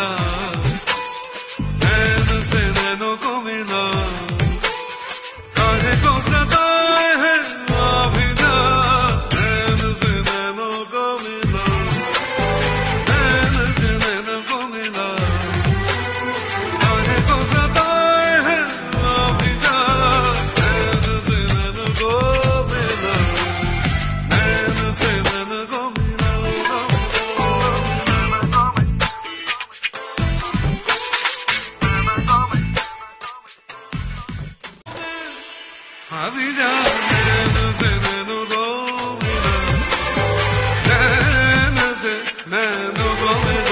Love. Thank you.